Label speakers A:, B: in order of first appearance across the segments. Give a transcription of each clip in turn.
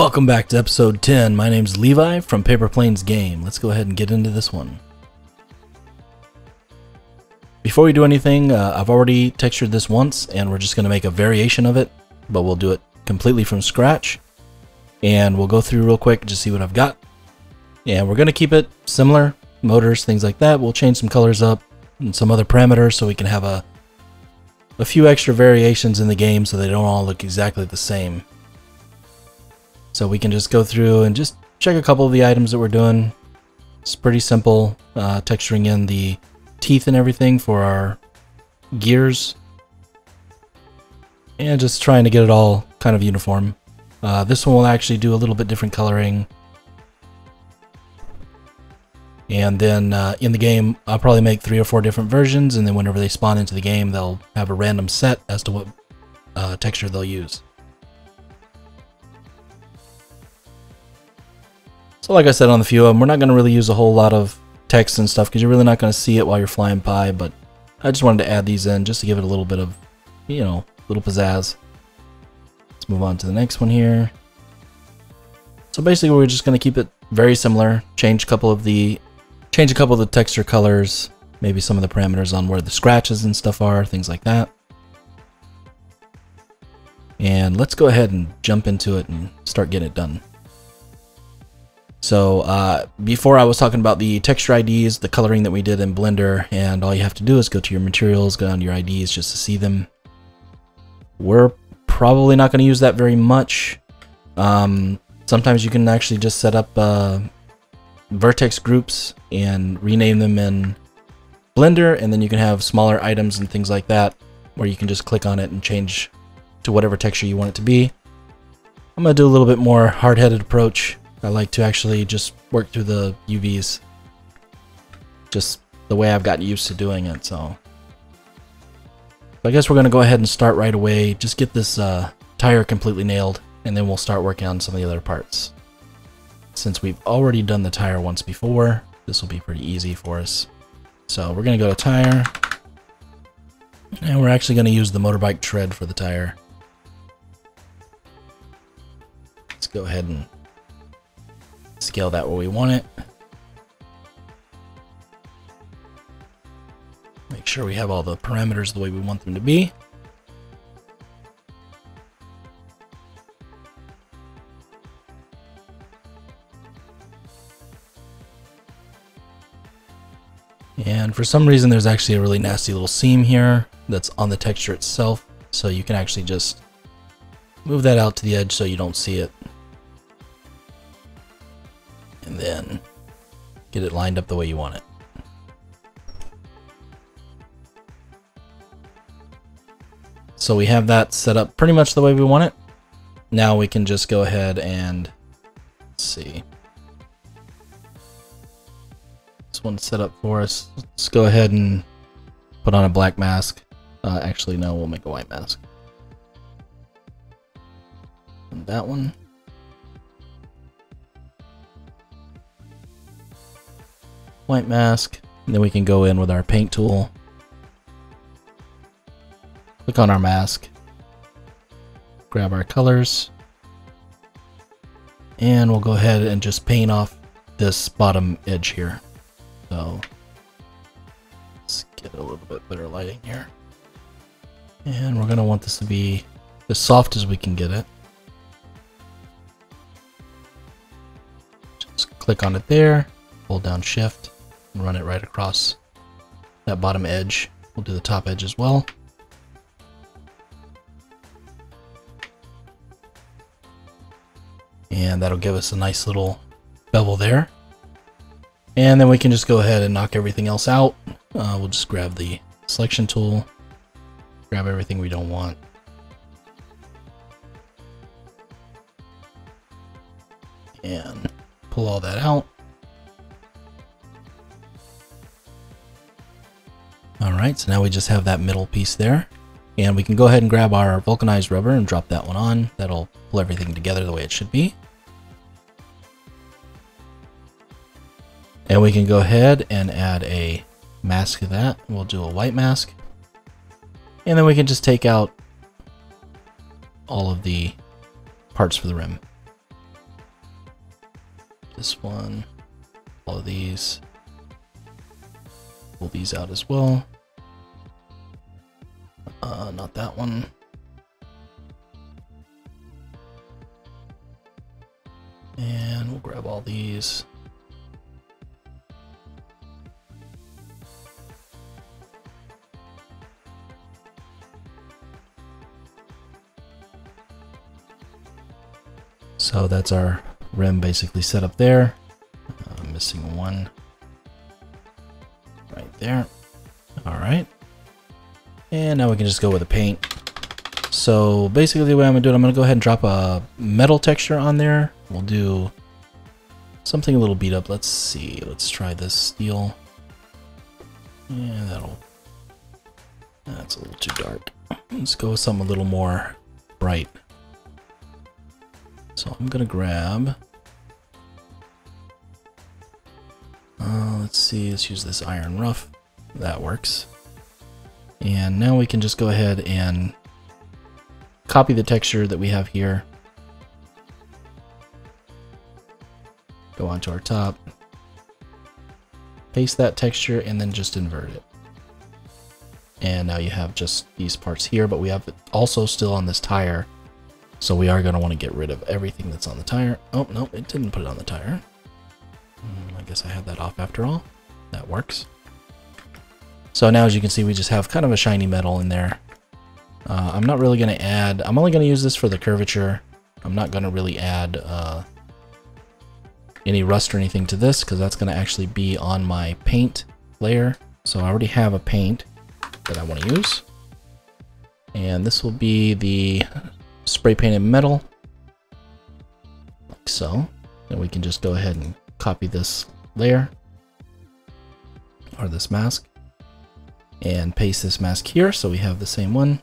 A: Welcome back to episode 10. My name's Levi from Paper Planes Game. Let's go ahead and get into this one. Before we do anything, uh, I've already textured this once and we're just going to make a variation of it, but we'll do it completely from scratch. And we'll go through real quick just see what I've got. And we're going to keep it similar, motors, things like that. We'll change some colors up and some other parameters so we can have a, a few extra variations in the game so they don't all look exactly the same. So we can just go through and just check a couple of the items that we're doing. It's pretty simple, uh, texturing in the teeth and everything for our gears. And just trying to get it all kind of uniform. Uh, this one will actually do a little bit different coloring. And then uh, in the game, I'll probably make three or four different versions, and then whenever they spawn into the game, they'll have a random set as to what uh, texture they'll use. So like I said on the few of them, we're not going to really use a whole lot of text and stuff because you're really not going to see it while you're flying by, but I just wanted to add these in just to give it a little bit of, you know, little pizzazz. Let's move on to the next one here. So basically we're just going to keep it very similar, change a couple of the change a couple of the texture colors, maybe some of the parameters on where the scratches and stuff are, things like that. And let's go ahead and jump into it and start getting it done. So uh, before I was talking about the texture IDs, the coloring that we did in Blender, and all you have to do is go to your materials, go down to your IDs just to see them. We're probably not going to use that very much. Um, sometimes you can actually just set up uh, vertex groups and rename them in Blender, and then you can have smaller items and things like that, where you can just click on it and change to whatever texture you want it to be. I'm going to do a little bit more hard-headed approach I like to actually just work through the UVs. Just the way I've gotten used to doing it, so. I guess we're going to go ahead and start right away. Just get this uh, tire completely nailed, and then we'll start working on some of the other parts. Since we've already done the tire once before, this will be pretty easy for us. So we're going to go to tire, and we're actually going to use the motorbike tread for the tire. Let's go ahead and Scale that where we want it. Make sure we have all the parameters the way we want them to be. And for some reason, there's actually a really nasty little seam here that's on the texture itself. So you can actually just move that out to the edge so you don't see it. And then get it lined up the way you want it. So we have that set up pretty much the way we want it. Now we can just go ahead and see. This one's set up for us. Let's go ahead and put on a black mask. Uh, actually, no, we'll make a white mask. And that one. White mask. And then we can go in with our paint tool. Click on our mask. Grab our colors. And we'll go ahead and just paint off this bottom edge here. So let's get a little bit better lighting here. And we're going to want this to be as soft as we can get it. Just click on it there, hold down shift, and run it right across that bottom edge. We'll do the top edge as well. And that'll give us a nice little bevel there. And then we can just go ahead and knock everything else out. Uh, we'll just grab the selection tool, grab everything we don't want. And pull all that out. Alright, so now we just have that middle piece there. And we can go ahead and grab our vulcanized rubber and drop that one on. That'll pull everything together the way it should be. And we can go ahead and add a mask to that. We'll do a white mask. And then we can just take out all of the parts for the rim. this one, all of these. Pull these out as well. Uh, not that one. And we'll grab all these. So that's our rim basically set up there. Uh, missing one right there. All right. And now we can just go with the paint. So basically the way I'm gonna do it, I'm gonna go ahead and drop a metal texture on there. We'll do something a little beat up. Let's see, let's try this steel. Yeah, that'll, that's a little too dark. Let's go with something a little more bright. So I'm gonna grab, uh, let's see, let's use this iron rough. That works. And now we can just go ahead and copy the texture that we have here. Go onto our top. Paste that texture and then just invert it. And now you have just these parts here, but we have also still on this tire. So we are going to want to get rid of everything that's on the tire. Oh, no, it didn't put it on the tire. Mm, I guess I had that off after all. That works. So now as you can see, we just have kind of a shiny metal in there. Uh, I'm not really going to add, I'm only going to use this for the curvature. I'm not going to really add uh, any rust or anything to this because that's going to actually be on my paint layer. So I already have a paint that I want to use. And this will be the spray painted metal, like so. And we can just go ahead and copy this layer or this mask and paste this mask here so we have the same one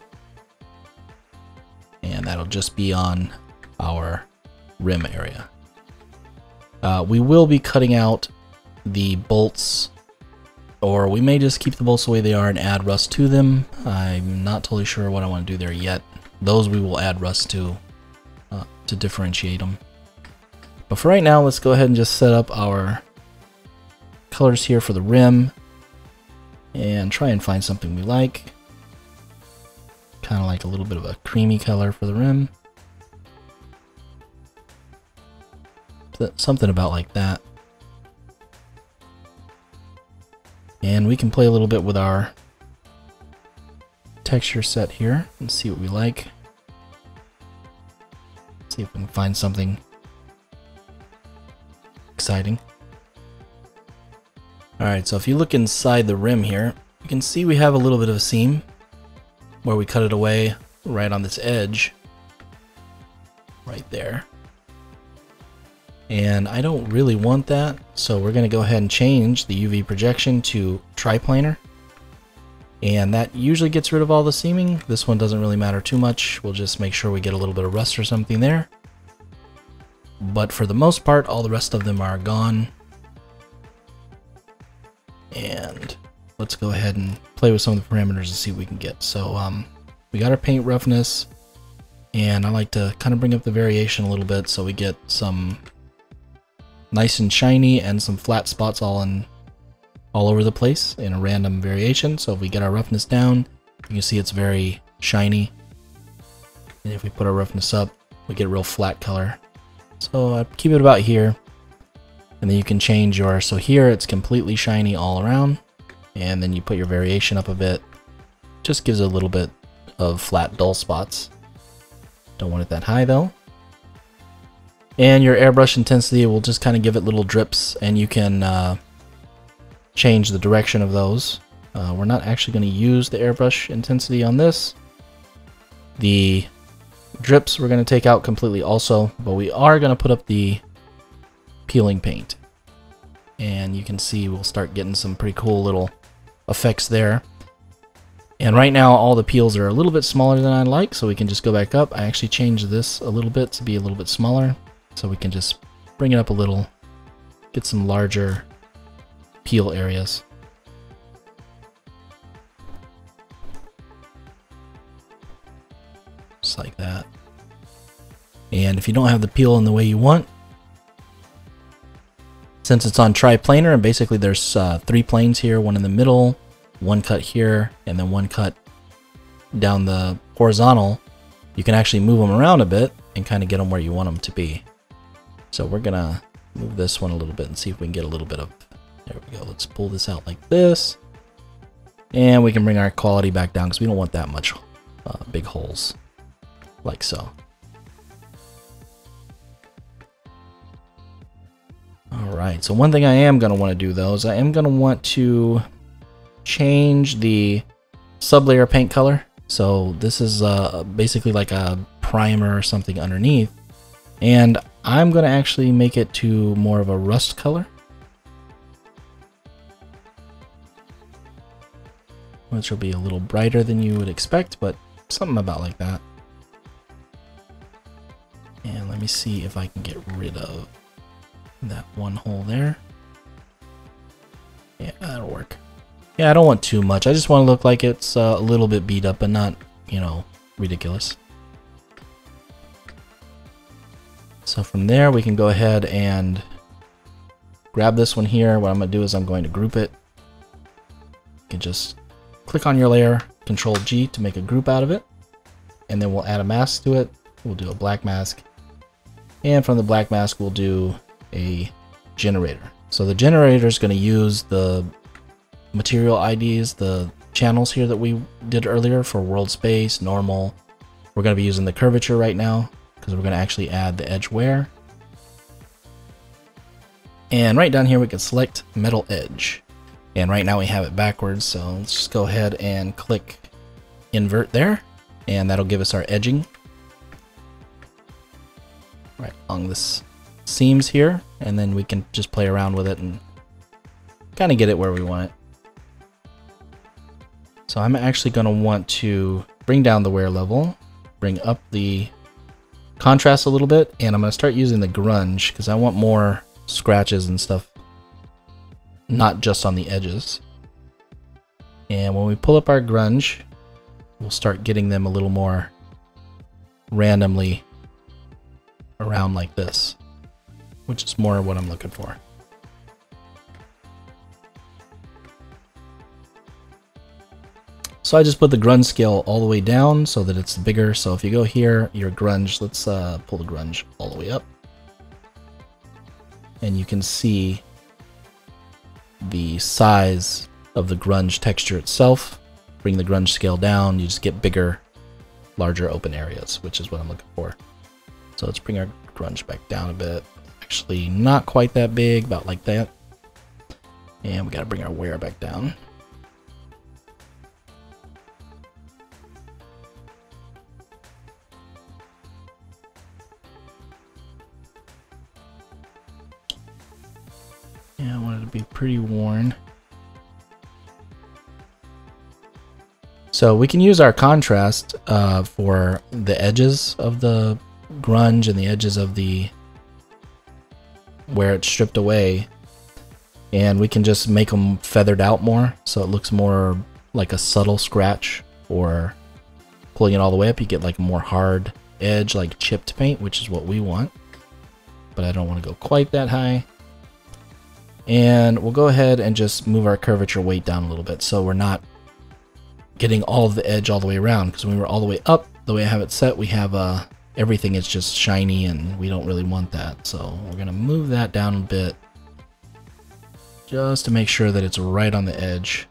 A: and that'll just be on our rim area. Uh, we will be cutting out the bolts or we may just keep the bolts the way they are and add rust to them. I'm not totally sure what I want to do there yet. Those we will add rust to uh, to differentiate them. But for right now, let's go ahead and just set up our colors here for the rim and try and find something we like. Kind of like a little bit of a creamy color for the rim. Something about like that. And we can play a little bit with our texture set here and see what we like. See if we can find something exciting. Alright, so if you look inside the rim here, you can see we have a little bit of a seam where we cut it away right on this edge. Right there. And I don't really want that, so we're going to go ahead and change the UV projection to triplanar. And that usually gets rid of all the seaming. This one doesn't really matter too much. We'll just make sure we get a little bit of rust or something there. But for the most part, all the rest of them are gone. And let's go ahead and play with some of the parameters and see what we can get. So um, we got our paint roughness, and I like to kind of bring up the variation a little bit so we get some nice and shiny and some flat spots all in all over the place in a random variation. So if we get our roughness down, you can see it's very shiny. And if we put our roughness up, we get a real flat color. So I keep it about here. And then you can change your, so here it's completely shiny all around. And then you put your variation up a bit. Just gives a little bit of flat dull spots. Don't want it that high though. And your airbrush intensity will just kind of give it little drips and you can uh, change the direction of those. Uh, we're not actually going to use the airbrush intensity on this. The drips we're going to take out completely also, but we are going to put up the peeling paint. And you can see we'll start getting some pretty cool little effects there. And right now all the peels are a little bit smaller than I like, so we can just go back up. I actually changed this a little bit to be a little bit smaller, so we can just bring it up a little, get some larger peel areas. Just like that. And if you don't have the peel in the way you want, since it's on triplanar and basically there's uh, three planes here, one in the middle, one cut here, and then one cut down the horizontal, you can actually move them around a bit and kind of get them where you want them to be. So we're gonna move this one a little bit and see if we can get a little bit of, there we go. Let's pull this out like this. And we can bring our quality back down because we don't want that much uh, big holes like so. Alright, so one thing I am going to want to do though is I am going to want to change the sublayer paint color. So this is uh, basically like a primer or something underneath. And I'm going to actually make it to more of a rust color. Which will be a little brighter than you would expect, but something about like that. And let me see if I can get rid of that one hole there. Yeah, that'll work. Yeah, I don't want too much. I just want to look like it's uh, a little bit beat up, but not, you know, ridiculous. So from there, we can go ahead and grab this one here. What I'm going to do is I'm going to group it. You can just click on your layer, Control G to make a group out of it. And then we'll add a mask to it. We'll do a black mask. And from the black mask, we'll do a generator. So the generator is going to use the material IDs, the channels here that we did earlier for world space, normal. We're going to be using the curvature right now because we're going to actually add the edge wear. And right down here we can select metal edge. And right now we have it backwards, so let's just go ahead and click invert there. And that'll give us our edging. Right along this seams here, and then we can just play around with it and kind of get it where we want it. So I'm actually going to want to bring down the wear level, bring up the contrast a little bit, and I'm going to start using the grunge because I want more scratches and stuff, not just on the edges. And when we pull up our grunge, we'll start getting them a little more randomly around like this which is more what I'm looking for. So I just put the grunge scale all the way down so that it's bigger. So if you go here, your grunge, let's uh, pull the grunge all the way up. And you can see the size of the grunge texture itself. Bring the grunge scale down, you just get bigger, larger open areas, which is what I'm looking for. So let's bring our grunge back down a bit actually not quite that big, about like that. And we gotta bring our wear back down. Yeah, I wanted to be pretty worn. So we can use our contrast uh, for the edges of the grunge and the edges of the where it's stripped away and we can just make them feathered out more so it looks more like a subtle scratch or pulling it all the way up. You get like more hard edge like chipped paint which is what we want but I don't want to go quite that high. And we'll go ahead and just move our curvature weight down a little bit so we're not getting all of the edge all the way around because when we were all the way up the way I have it set we have a everything is just shiny and we don't really want that. So we're going to move that down a bit just to make sure that it's right on the edge.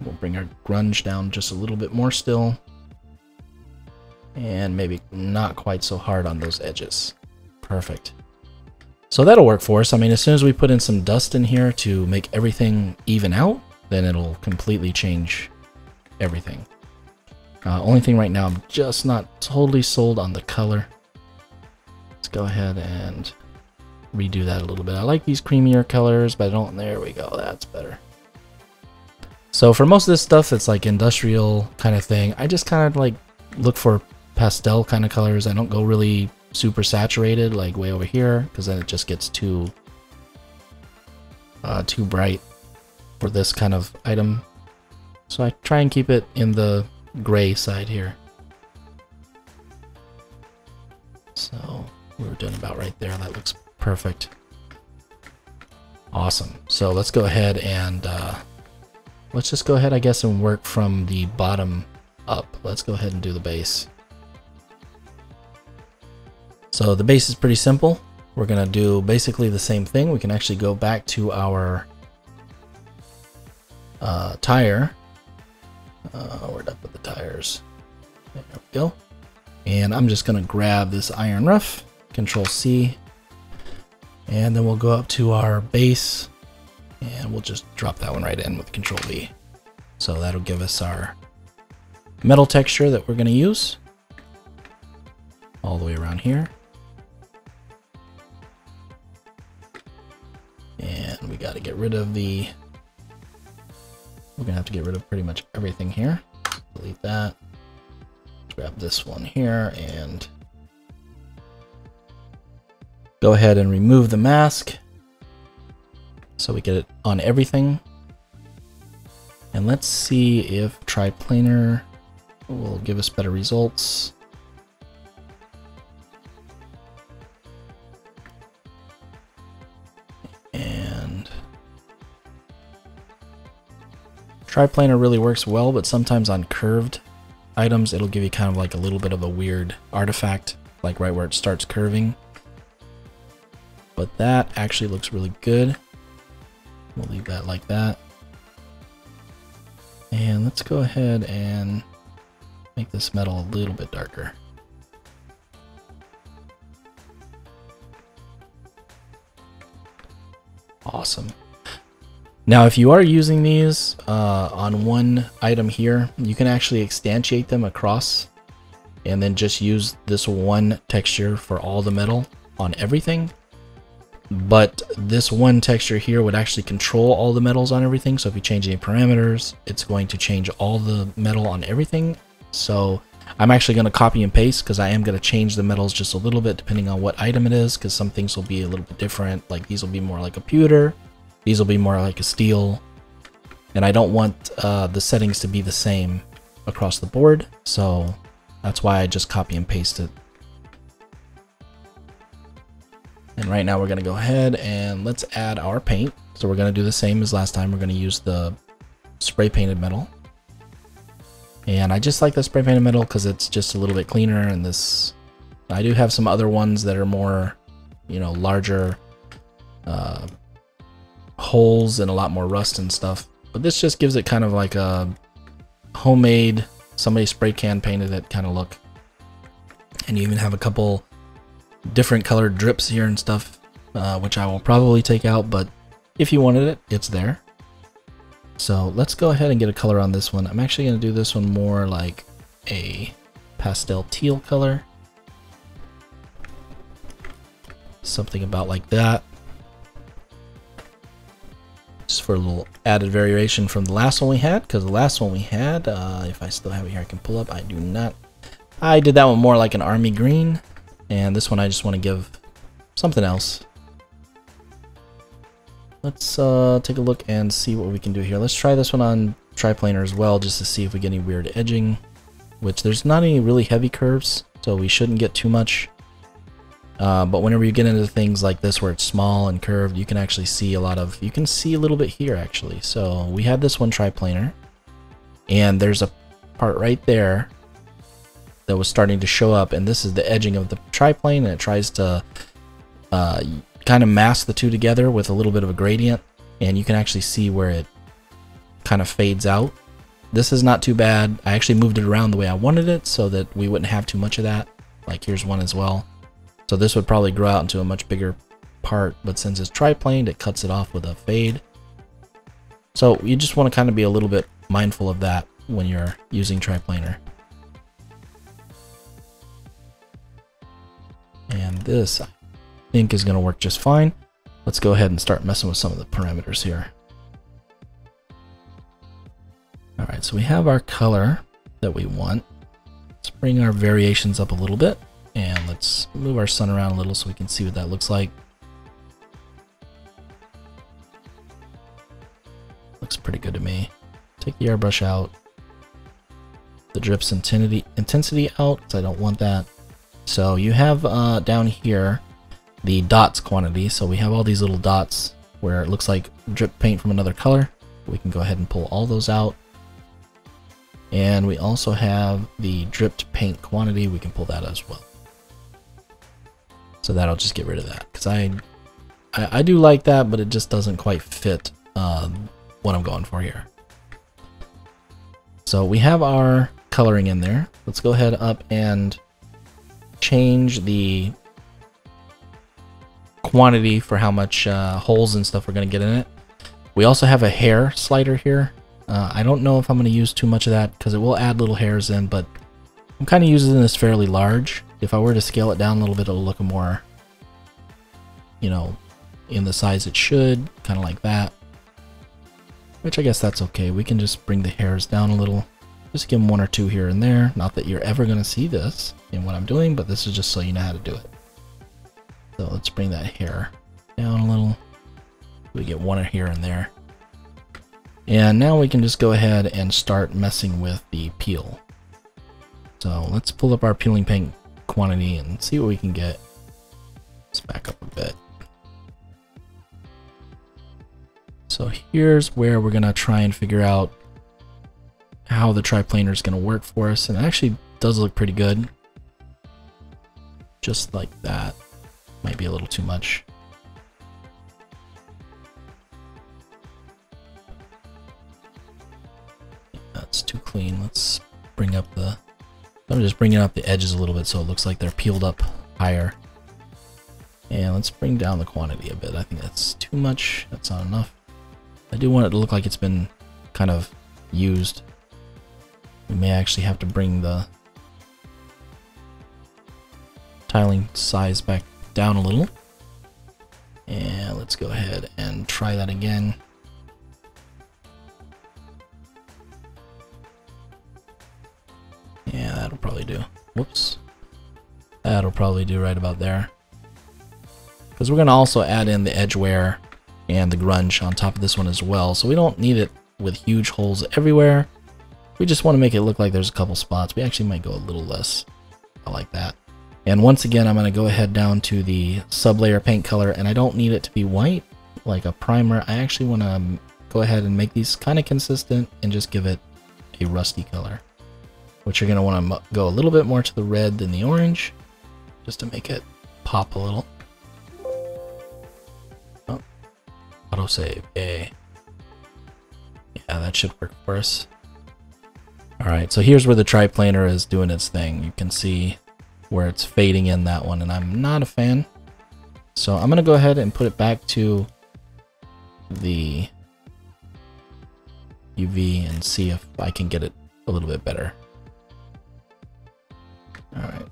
A: We'll bring our grunge down just a little bit more still. And maybe not quite so hard on those edges. Perfect. So that'll work for us. I mean, as soon as we put in some dust in here to make everything even out, then it'll completely change everything. Uh, only thing right now, I'm just not totally sold on the color. Let's go ahead and redo that a little bit. I like these creamier colors, but I don't, there we go, that's better. So for most of this stuff, it's like industrial kind of thing. I just kind of like look for pastel kind of colors. I don't go really super saturated like way over here because then it just gets too uh, too bright for this kind of item. So I try and keep it in the gray side here. So we're doing about right there. That looks perfect. Awesome. So let's go ahead and uh, let's just go ahead, I guess, and work from the bottom up. Let's go ahead and do the base. So the base is pretty simple. We're going to do basically the same thing. We can actually go back to our uh, tire. Uh, where'd I put the tires? There we go. And I'm just to grab this iron rough, Control C, and then we'll go up to our base and we'll just drop that one right in with Control V. So that'll give us our metal texture that we're to use all the way around here. And we got to get rid of the, we're to have to get rid of pretty much everything here. Delete that. Grab this one here and go ahead and remove the mask so we get it on everything. And let's see if triplanar will give us better results. Triplanar really works well, but sometimes on curved items, it'll give you kind of like a little bit of a weird artifact, like right where it starts curving. But that actually looks really good. We'll leave that like that. And let's go ahead and make this metal a little bit darker. Awesome. Now, if you are using these uh, on one item here, you can actually instantiate them across and then just use this one texture for all the metal on everything but this one texture here would actually control all the metals on everything. So if you change any parameters, it's going to change all the metal on everything. So I'm actually going to copy and paste because I am going to change the metals just a little bit depending on what item it is because some things will be a little bit different. Like these will be more like a pewter, these will be more like a steel. And I don't want uh, the settings to be the same across the board. So that's why I just copy and paste it And right now we're going to go ahead and let's add our paint. So we're going to do the same as last time. We're going to use the spray painted metal. And I just like the spray painted metal because it's just a little bit cleaner and this... I do have some other ones that are more, you know, larger uh, holes and a lot more rust and stuff. But this just gives it kind of like a homemade, somebody spray can painted it kind of look. And you even have a couple different colored drips here and stuff, uh, which I will probably take out, but if you wanted it, it's there. So let's go ahead and get a color on this one. I'm actually going to do this one more like a pastel teal color. Something about like that. Just for a little added variation from the last one we had, because the last one we had, uh, if I still have it here, I can pull up. I do not. I did that one more like an army green. And this one I just want to give something else. Let's uh, take a look and see what we can do here. Let's try this one on triplanar as well, just to see if we get any weird edging. Which there's not any really heavy curves, so we shouldn't get too much. Uh, but whenever you get into things like this where it's small and curved, you can actually see a lot of, you can see a little bit here actually. So we had this one triplanar, and there's a part right there that was starting to show up and this is the edging of the triplane and it tries to uh, kind of mask the two together with a little bit of a gradient and you can actually see where it kind of fades out. This is not too bad. I actually moved it around the way I wanted it so that we wouldn't have too much of that. Like here's one as well. So this would probably grow out into a much bigger part, but since it's triplaned, it cuts it off with a fade. So you just want to kind of be a little bit mindful of that when you're using triplanar. And this, I think, is going to work just fine. Let's go ahead and start messing with some of the parameters here. All right, so we have our color that we want. Let's bring our variations up a little bit let's move our sun around a little so we can see what that looks like. Looks pretty good to me. Take the airbrush out. The drips intensity intensity out because I don't want that. So you have uh, down here the dots quantity. So we have all these little dots where it looks like drip paint from another color. We can go ahead and pull all those out. And we also have the dripped paint quantity. We can pull that as well. So that'll just get rid of that because I, I, I do like that, but it just doesn't quite fit uh, what I'm going for here. So we have our coloring in there. Let's go ahead up and change the quantity for how much uh, holes and stuff we're going to get in it. We also have a hair slider here. Uh, I don't know if I'm going to use too much of that because it will add little hairs in, but I'm kind of using this fairly large. If I were to scale it down a little bit, it'll look more, you know, in the size it should, kind of like that. Which I guess that's okay. We can just bring the hairs down a little. Just give them one or two here and there. Not that you're ever going to see this in what I'm doing, but this is just so you know how to do it. So let's bring that hair down a little. We get one here and there. And now we can just go ahead and start messing with the peel. So let's pull up our peeling paint quantity and see what we can get. Let's back up a bit. So here's where we're to try and figure out how the triplanar is to work for us. And it actually does look pretty good. Just like that. Might be a little too much. That's too clean. Let's bring up the... I'm just bringing up the edges a little bit so it looks like they're peeled up higher. And let's bring down the quantity a bit. I think that's too much. That's not enough. I do want it to look like it's been kind of used. We may actually have to bring the tiling size back down a little. And let's go ahead and try that again. Whoops. That'll probably do right about there. Because we're going to also add in the edge wear and the grunge on top of this one as well. So we don't need it with huge holes everywhere. We just want to make it look like there's a couple spots. We actually might go a little less. I like that. And once again, I'm going to go ahead down to the sublayer paint color, and I don't need it to be white like a primer. I actually want to go ahead and make these kind of consistent and just give it a rusty color, which you're going to want to go a little bit more to the red than the orange, just to make it pop a little. Oh, autosave, yay. Yeah, that should work for us. Alright, so here's where the triplanar is doing its thing. You can see where it's fading in that one, and I'm not a fan. So I'm going to go ahead and put it back to the UV and see if I can get it a little bit better. All right.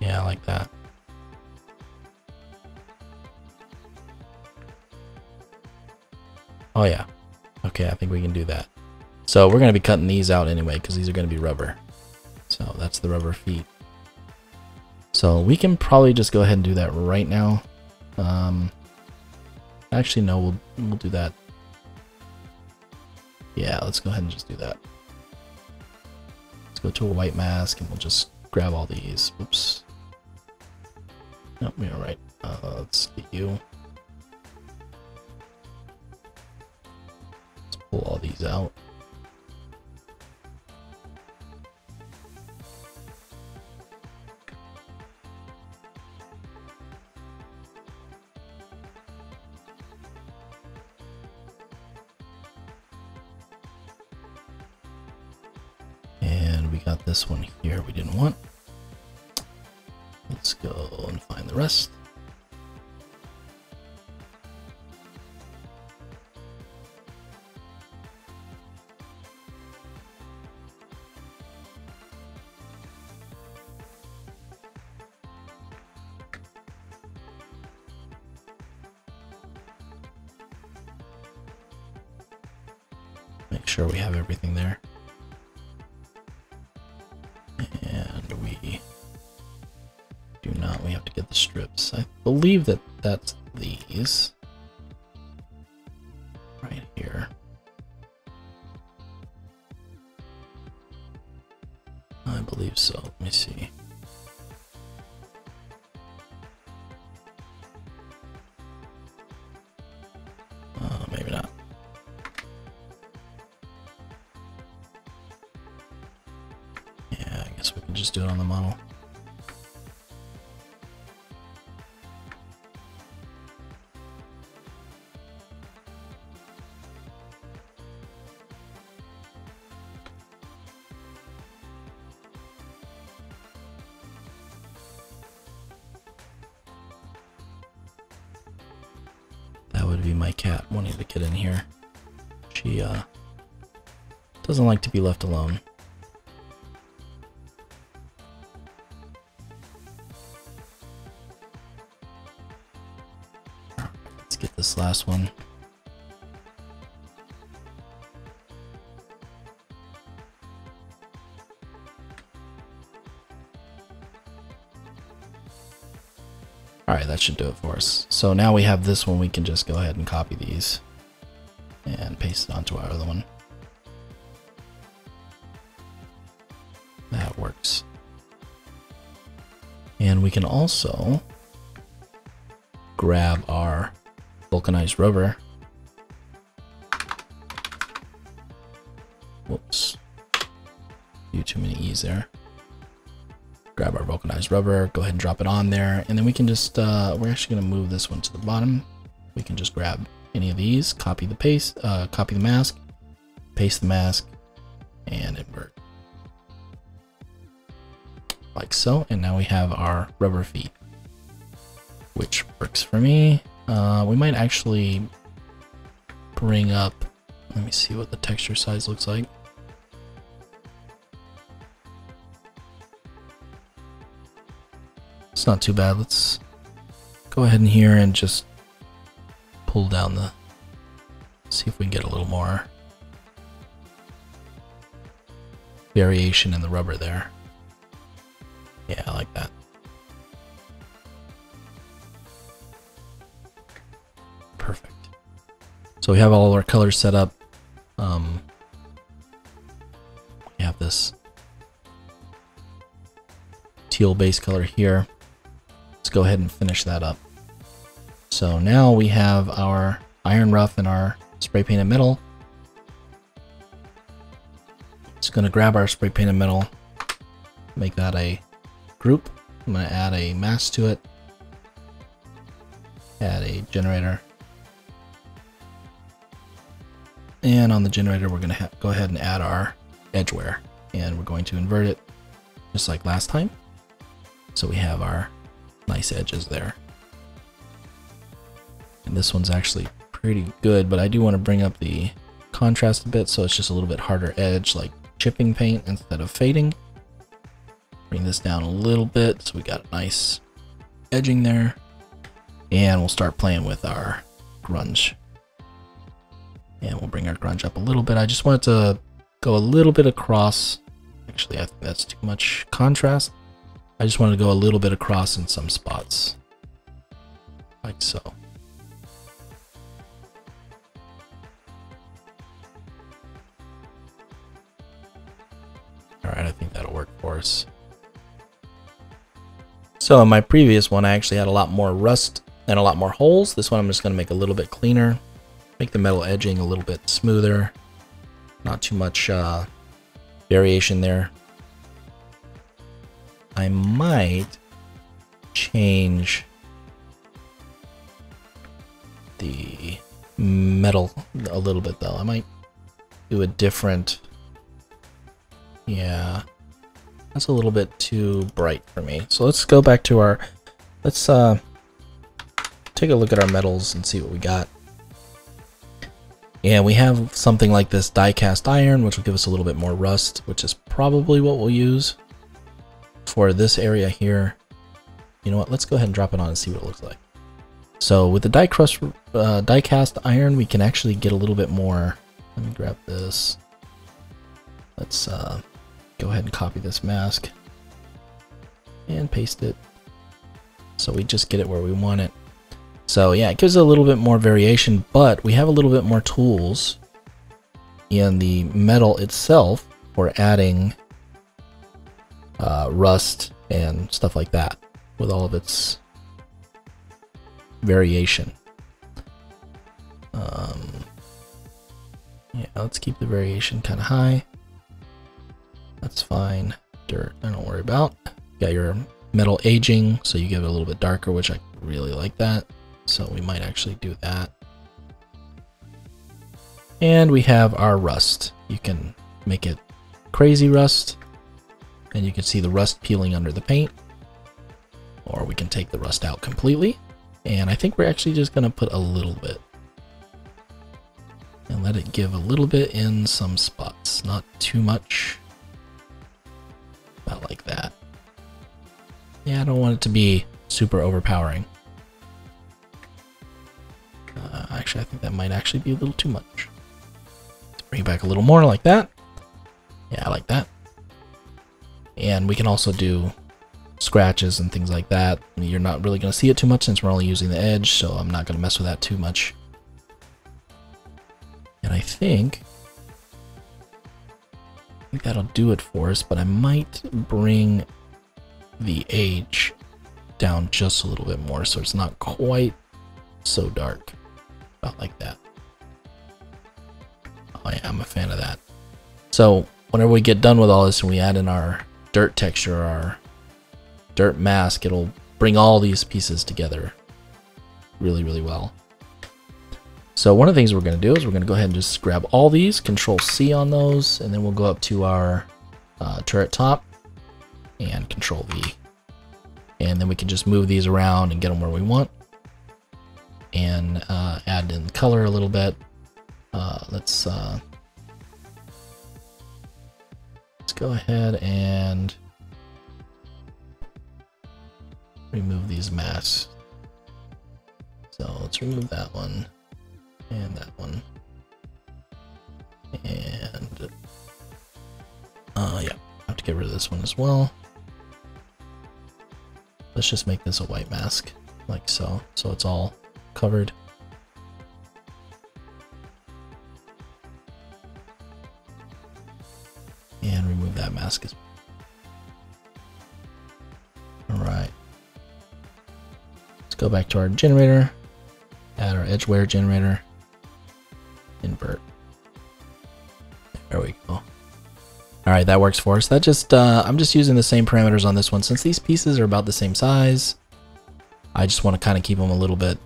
A: Yeah, I like that. Oh yeah. Okay, I think we can do that. So we're going to be cutting these out anyway because these are going to be rubber. So that's the rubber feet. So we can probably just go ahead and do that right now. Um, actually, no, we'll, we'll do that. Yeah, let's go ahead and just do that. Let's go to a white mask and we'll just grab all these. Oops. Nope, we're all right. Uh, let's get you. Let's pull all these out. We got this one here we didn't want. Let's go and find the rest. Believe that that's these. Doesn't like to be left alone. Let's get this last one. Alright, that should do it for us. So now we have this one, we can just go ahead and copy these and paste it onto our other one. And we can also grab our vulcanized rubber. Whoops. Few too many E's there grab our vulcanized rubber, go ahead and drop it on there, and then we can just, uh, we're actually going to move this one to the bottom. We can just grab any of these, copy the paste, uh, copy the mask, paste the mask, and invert. So, and now we have our rubber feet, which works for me. Uh, we might actually bring up, let me see what the texture size looks like. It's not too bad. Let's go ahead in here and just pull down the, see if we can get a little more variation in the rubber there. Yeah, I like that. Perfect. So we have all our colors set up. Um, we have this teal base color here. Let's go ahead and finish that up. So now we have our iron rough and our spray painted metal. Just gonna grab our spray painted metal, make that a group. I'm gonna add a mask to it, add a generator. And on the generator, we're gonna go ahead and add our edge wear and we're going to invert it just like last time. So we have our nice edges there. And this one's actually pretty good, but I do want to bring up the contrast a bit so it's just a little bit harder edge, like chipping paint instead of fading. Bring this down a little bit so we got a nice edging there. And we'll start playing with our grunge. And we'll bring our grunge up a little bit. I just wanted to go a little bit across. Actually, I think that's too much contrast. I just wanted to go a little bit across in some spots. Like so. Alright, I think that'll work for us. So in my previous one, I actually had a lot more rust and a lot more holes. This one I'm just going to make a little bit cleaner. Make the metal edging a little bit smoother. Not too much uh, variation there. I might change the metal a little bit though. I might do a different, yeah, that's a little bit too bright for me. So let's go back to our, let's uh, take a look at our metals and see what we got. Yeah, we have something like this die cast iron, which will give us a little bit more rust, which is probably what we'll use for this area here, you know what, let's go ahead and drop it on and see what it looks like. So with the die crust, uh, die cast iron, we can actually get a little bit more. Let me grab this. Let's uh, go ahead and copy this mask and paste it. So we just get it where we want it. So yeah, it gives a little bit more variation, but we have a little bit more tools in the metal itself for adding uh, rust and stuff like that with all of its variation. Um, yeah, let's keep the variation kind of high. That's fine. Dirt, I don't worry about. Got your metal aging, so you get it a little bit darker, which I really like that. So we might actually do that. And we have our rust. You can make it crazy rust, and you can see the rust peeling under the paint. Or we can take the rust out completely. And I think we're actually just going to put a little bit. And let it give a little bit in some spots. Not too much. Like that. Yeah, I don't want it to be super overpowering. Uh, actually, I think that might actually be a little too much. Let's bring it back a little more like that. Yeah, I like that. And we can also do scratches and things like that. You're not really going to see it too much since we're only using the edge, so I'm not going to mess with that too much. And I think that'll do it for us, but I might bring the age down just a little bit more so it's not quite so dark. About like that. Oh yeah, I'm a fan of that. So whenever we get done with all this and we add in our dirt texture, our dirt mask, it'll bring all these pieces together really, really well. So one of the things we're going to do is we're going to go ahead and just grab all these, Control C on those, and then we'll go up to our uh, turret top and Control V. And then we can just move these around and get them where we want. And uh, add in color a little bit. Uh, let's uh, let's go ahead and remove these masks. So let's remove that one and that one. And uh yeah, I have to get rid of this one as well. Let's just make this a white mask, like so, so it's all covered. And remove that mask as well. Alright. Let's go back to our generator, add our edge wear generator, invert. There we go. All right, that works for us. That just, uh, I'm just using the same parameters on this one. Since these pieces are about the same size, I just want to kind of keep them a little bit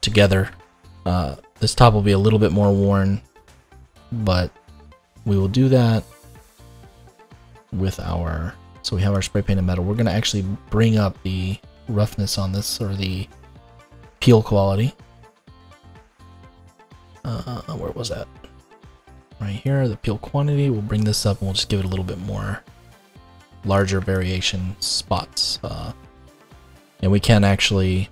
A: together. Uh, this top will be a little bit more worn, but we will do that with our, so we have our spray painted metal. We're going to actually bring up the roughness on this, or the peel quality. Uh, where was that? right here, the peel quantity. We'll bring this up and we'll just give it a little bit more larger variation spots. Uh, and we can actually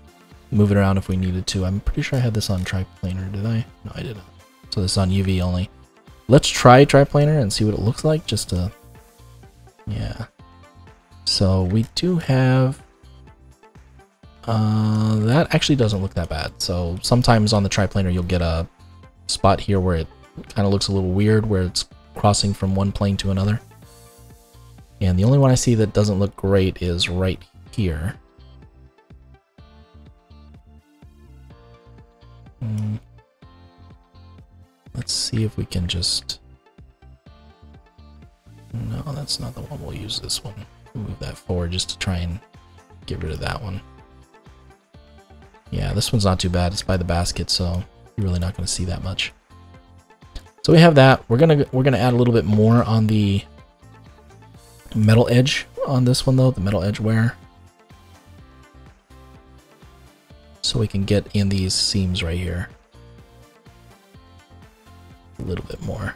A: move it around if we needed to. I'm pretty sure I had this on triplanar, did I? No, I didn't. So this is on UV only. Let's try triplanar and see what it looks like, just to... Yeah. So we do have... Uh, that actually doesn't look that bad. So sometimes on the triplanar you'll get a spot here where it kind of looks a little weird where it's crossing from one plane to another. And the only one I see that doesn't look great is right here. Hmm. Let's see if we can just... No, that's not the one. We'll use this one. Move that forward just to try and get rid of that one. Yeah, this one's not too bad. It's by the basket, so you're really not going to see that much. So we have that. We're gonna we're gonna add a little bit more on the metal edge on this one though, the metal edge wear. So we can get in these seams right here. A little bit more.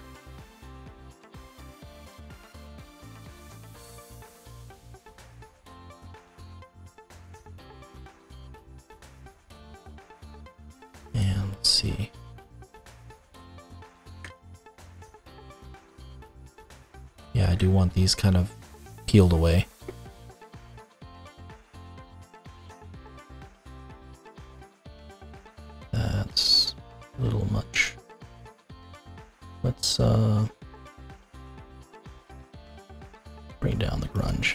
A: Let's see. Yeah, I do want these kind of peeled away. That's a little much. Let's uh, bring bring down the grunge.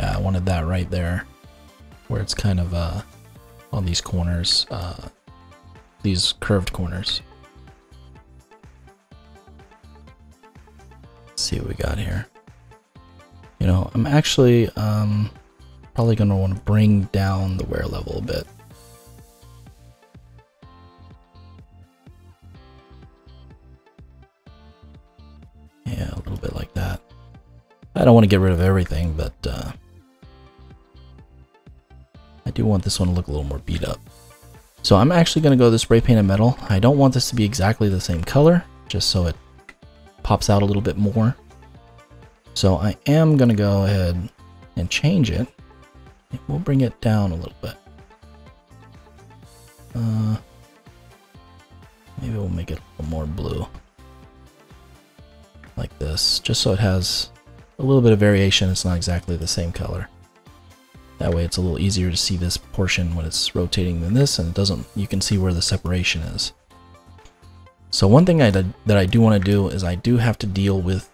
A: Yeah, I wanted that right there, where it's kind of uh, on these corners, uh, these curved corners. Let's see what we got here. You know, I'm actually um, probably going to want to bring down the wear level a bit. Yeah, a little bit like that. I don't want to get rid of everything, but do want this one to look a little more beat up. So I'm actually going to go this spray painted metal. I don't want this to be exactly the same color, just so it pops out a little bit more. So I am going to go ahead and change it. We'll bring it down a little bit. Uh, maybe we'll make it a little more blue. Like this, just so it has a little bit of variation. It's not exactly the same color. That way it's a little easier to see this portion when it's rotating than this and it doesn't, you can see where the separation is. So one thing I did, that I do want to do is I do have to deal with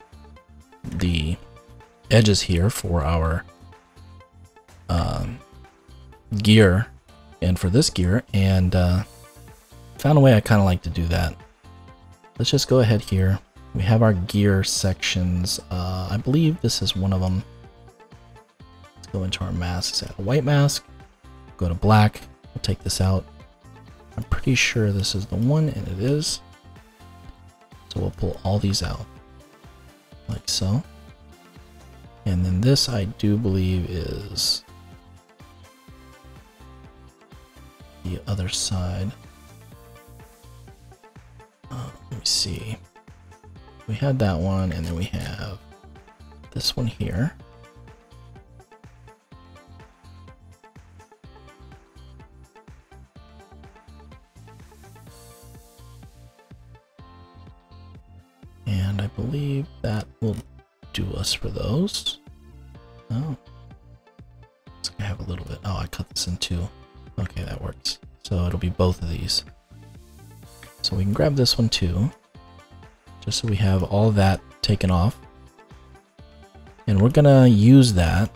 A: the edges here for our um, gear and for this gear and uh, found a way I kind of like to do that. Let's just go ahead here. We have our gear sections. Uh, I believe this is one of them. Go into our masks. Add a white mask. Go to black. We'll take this out. I'm pretty sure this is the one, and it is. So we'll pull all these out. Like so. And then this I do believe is the other side. Uh, let me see. We had that one, and then we have this one here. And I believe that will do us for those. Oh. Gonna have a little bit. Oh, I cut this in two. Okay, that works. So it'll be both of these. So we can grab this one too. Just so we have all that taken off. And we're gonna use that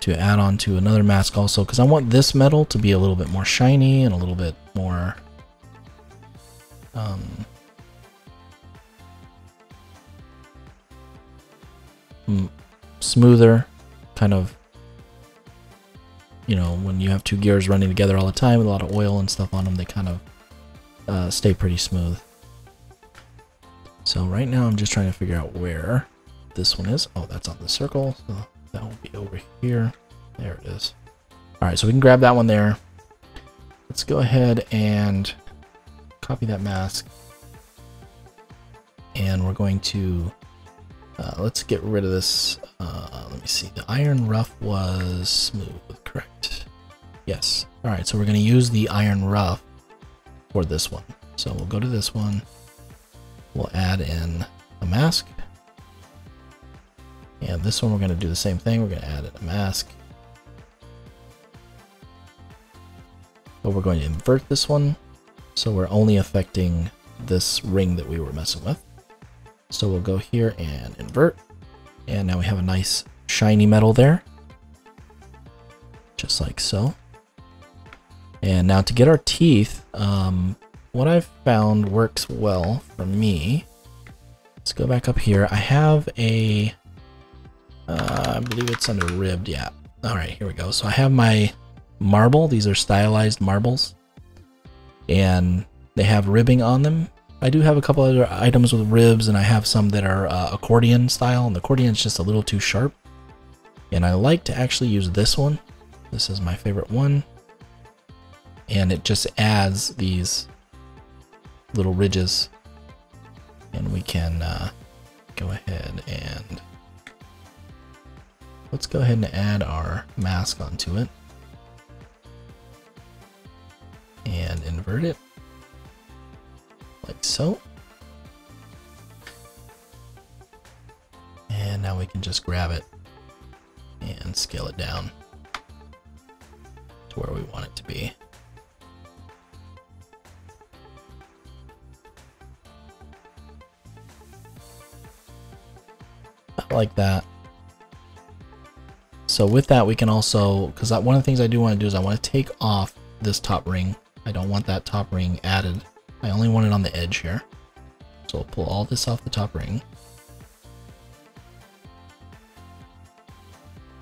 A: to add on to another mask also because I want this metal to be a little bit more shiny and a little bit more smoother kind of you know when you have two gears running together all the time with a lot of oil and stuff on them they kind of uh, stay pretty smooth. So right now I'm just trying to figure out where this one is. Oh that's on the circle so that will be over here. There it is. All right so we can grab that one there. Let's go ahead and copy that mask. And we're going to uh, let's get rid of this. Uh, let me see. The iron rough was smooth, correct? Yes. All right, so we're going to use the iron rough for this one. So we'll go to this one. We'll add in a mask. And this one we're going to do the same thing. We're going to add in a mask. But we're going to invert this one. So we're only affecting this ring that we were messing with. So we'll go here and invert. And now we have a nice shiny metal there. Just like so. And now to get our teeth, um, what I've found works well for me. Let's go back up here. I have a, uh, I believe it's under ribbed, yeah. All right, here we go. So I have my marble. These are stylized marbles. And they have ribbing on them. I do have a couple other items with ribs, and I have some that are uh, accordion style, and the accordion is just a little too sharp. And I like to actually use this one. This is my favorite one. And it just adds these little ridges. And we can uh, go ahead and let's go ahead and add our mask onto it. And invert it like so. And now we can just grab it and scale it down. to where we want it to be. like that. So with that, we can also, because one of the things I do want to do is I want to take off this top ring. I don't want that top ring added. I only want it on the edge here. So we'll pull all this off the top ring.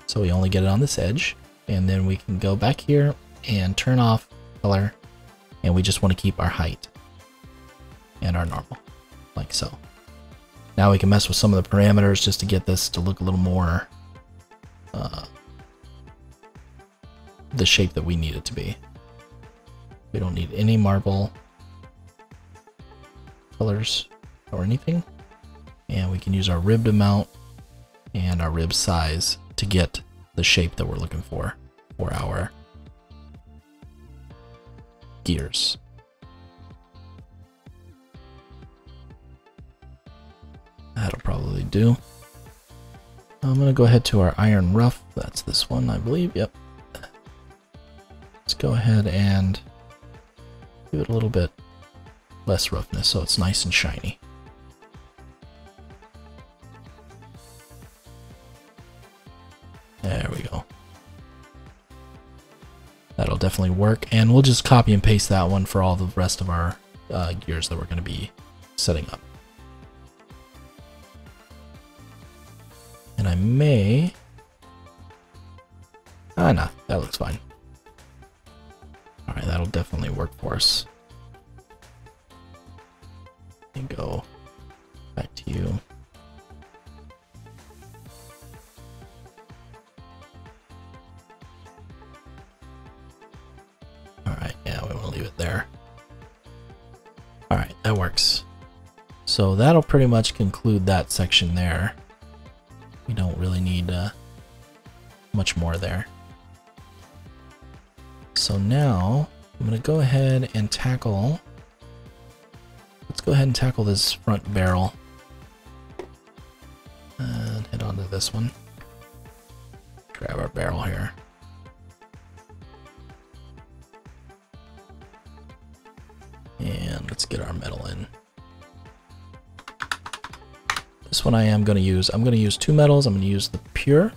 A: So we only get it on this edge. And then we can go back here and turn off color. And we just want to keep our height and our normal, like so. Now we can mess with some of the parameters just to get this to look a little more uh, the shape that we need it to be. We don't need any marble colors or anything. And we can use our ribbed amount and our rib size to get the shape that we're looking for for our gears. That'll probably do. I'm going to go ahead to our iron rough. That's this one, I believe. Yep. Let's go ahead and give it a little bit less roughness so it's nice and shiny. There we go. That'll definitely work. And we'll just copy and paste that one for all the rest of our uh, gears that we're going to be setting up. And I may... Ah, no, that looks fine. Alright, that'll definitely work for us. And go back to you. Alright, yeah, we will leave it there. Alright, that works. So that'll pretty much conclude that section there. We don't really need uh, much more there. So now I'm going to go ahead and tackle. Let's go ahead and tackle this front barrel. And head on to this one. Grab our barrel here. And let's get our metal in. This one I am going to use. I'm going to use two metals. I'm going to use the pure.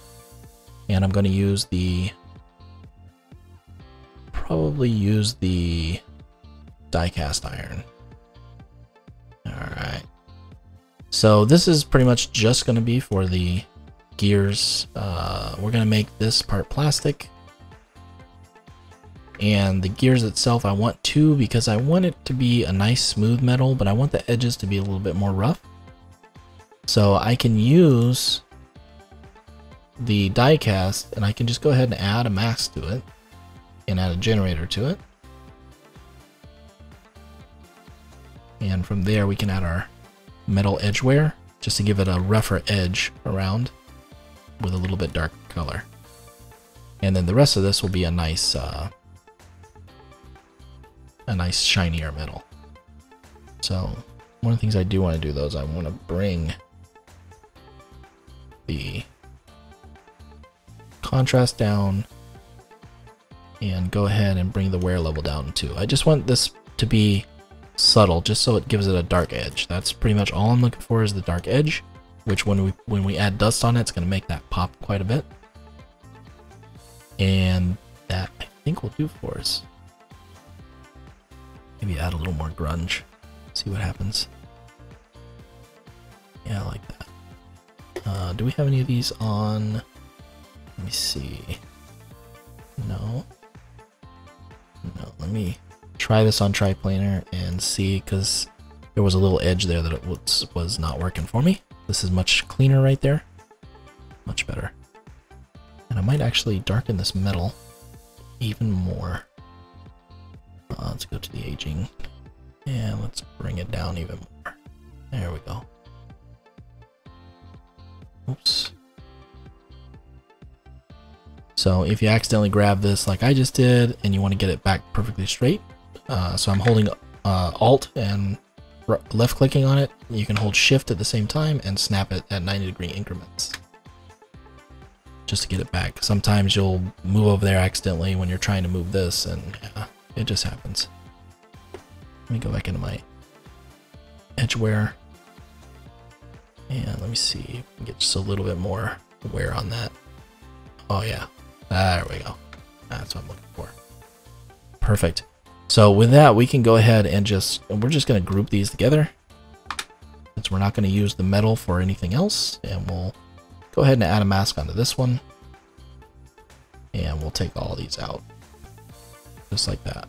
A: And I'm going to use the... Probably use the die-cast iron. So this is pretty much just going to be for the gears. Uh, we're going to make this part plastic. And the gears itself, I want two because I want it to be a nice smooth metal, but I want the edges to be a little bit more rough. So I can use the die cast and I can just go ahead and add a mask to it and add a generator to it. And from there we can add our metal edge wear just to give it a rougher edge around with a little bit dark color. And then the rest of this will be a nice uh, a nice shinier metal. So one of the things I do want to do though is I want to bring the contrast down and go ahead and bring the wear level down too. I just want this to be subtle just so it gives it a dark edge. That's pretty much all I'm looking for is the dark edge, which when we when we add dust on it, it's going to make that pop quite a bit. And that I think will do for us. Maybe add a little more grunge. See what happens. Yeah, I like that. Uh, do we have any of these on? Let me see. No. No, let me try this on triplanar and see, because there was a little edge there that was, was not working for me. This is much cleaner right there. Much better. And I might actually darken this metal even more. Uh, let's go to the aging. And let's bring it down even more. There we go. Oops. So if you accidentally grab this like I just did and you want to get it back perfectly straight, uh, so I'm holding uh, Alt and left clicking on it, you can hold Shift at the same time and snap it at 90 degree increments. Just to get it back. Sometimes you'll move over there accidentally when you're trying to move this, and yeah, it just happens. Let me go back into my edge wear. And let me see get just a little bit more wear on that. Oh yeah, there we go. That's what I'm looking for. Perfect. So with that, we can go ahead and just, we're just going to group these together. Since we're not going to use the metal for anything else. And we'll go ahead and add a mask onto this one. And we'll take all these out. Just like that.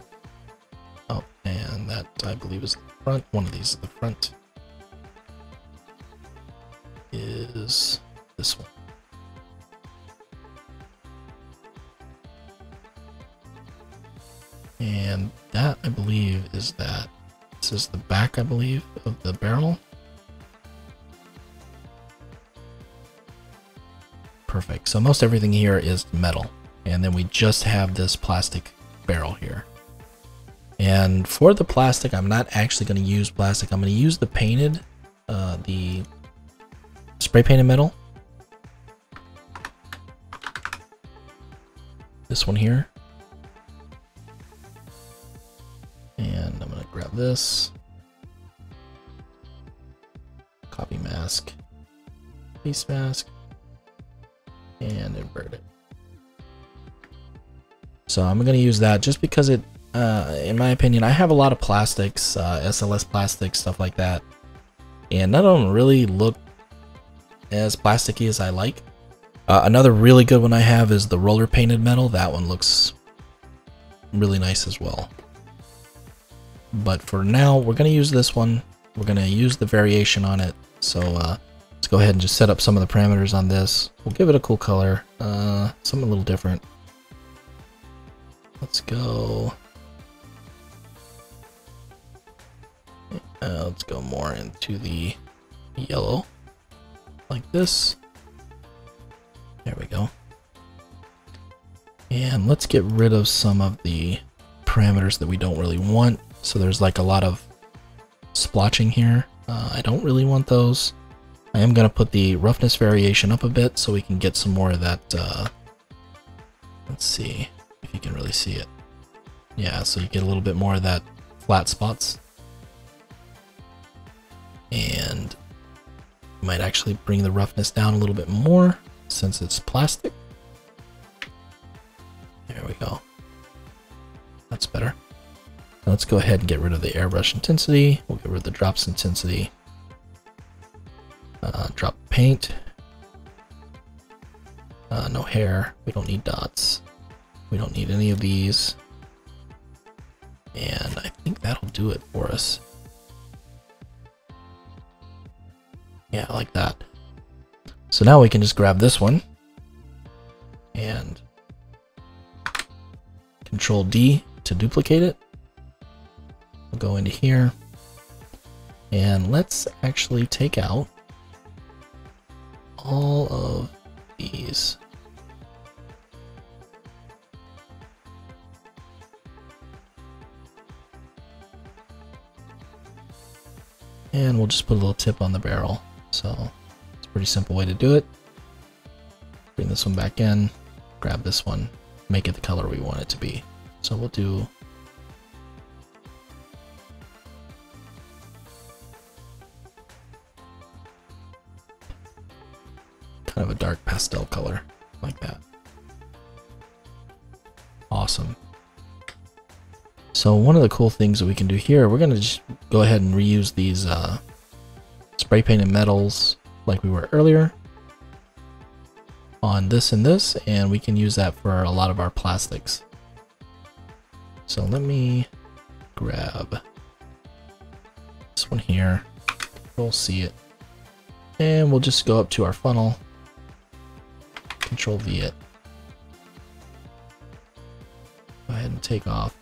A: Oh, and that I believe is the front. One of these is the front. Is this one. And that, I believe, is that. This is the back, I believe, of the barrel. Perfect. So most everything here is metal. And then we just have this plastic barrel here. And for the plastic, I'm not actually going to use plastic. I'm going to use the painted, uh, the spray painted metal. This one here. Grab this. Copy mask. Face mask. And invert it. So I'm going to use that just because it, uh, in my opinion, I have a lot of plastics, uh, SLS plastics, stuff like that. And none of them really look as plasticky as I like. Uh, another really good one I have is the roller painted metal. That one looks really nice as well. But for now, we're going to use this one. We're going to use the variation on it. So uh, let's go ahead and just set up some of the parameters on this. We'll give it a cool color, uh, something a little different. Let's go. Uh, let's go more into the yellow, like this. There we go. And let's get rid of some of the parameters that we don't really want. So there's like a lot of splotching here. Uh, I don't really want those. I am going to put the roughness variation up a bit so we can get some more of that. Uh, let's see if you can really see it. Yeah, so you get a little bit more of that flat spots. And might actually bring the roughness down a little bit more since it's plastic. There we go. That's better. Now let's go ahead and get rid of the airbrush intensity. We'll get rid of the drops intensity. Uh, drop paint. Uh, no hair. We don't need dots. We don't need any of these. And I think that'll do it for us. Yeah, like that. So now we can just grab this one and Control D to duplicate it. We'll go into here and let's actually take out all of these. And we'll just put a little tip on the barrel. So it's a pretty simple way to do it. Bring this one back in, grab this one, make it the color we want it to be. So we'll do dark pastel color like that. Awesome. So one of the cool things that we can do here, we're going to just go ahead and reuse these uh, spray painted metals like we were earlier on this and this, and we can use that for a lot of our plastics. So let me grab this one here. We'll see it. And we'll just go up to our funnel Control V it. Go ahead and take off.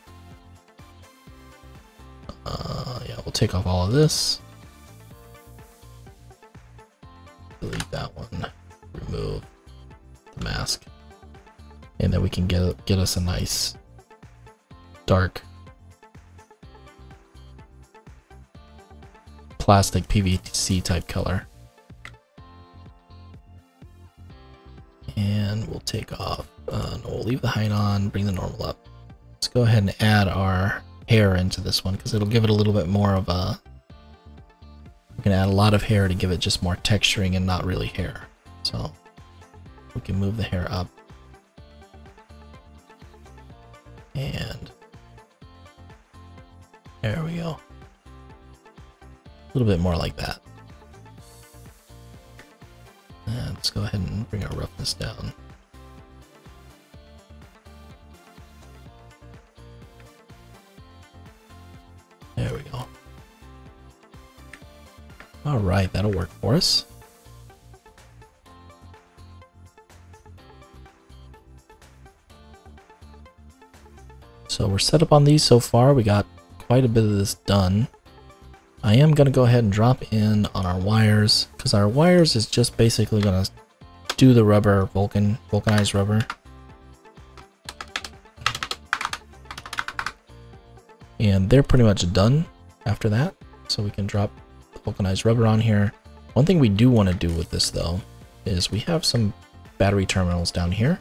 A: Uh, yeah, we'll take off all of this. Delete that one. Remove the mask. And then we can get get us a nice dark plastic PVC type color. And we'll take off, uh, no, we'll leave the height on, bring the normal up. Let's go ahead and add our hair into this one because it'll give it a little bit more of a, we can add a lot of hair to give it just more texturing and not really hair. So we can move the hair up. And there we go. A little bit more like that. Let's go ahead and bring our roughness down. There we go. Alright, that'll work for us. So we're set up on these so far. We got quite a bit of this done. I am going to go ahead and drop in on our wires because our wires is just basically going to do the rubber vulcan vulcanized rubber. And they're pretty much done after that. So we can drop vulcanized rubber on here. One thing we do want to do with this though is we have some battery terminals down here